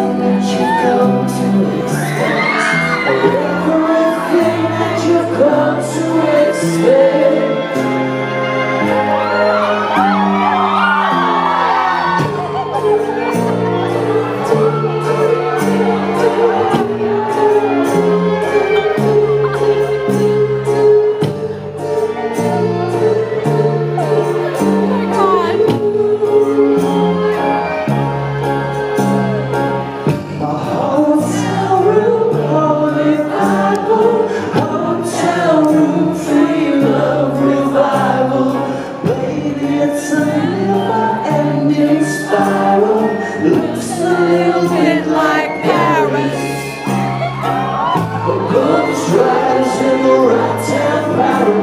Don't let you go to waste Strangers in the right time.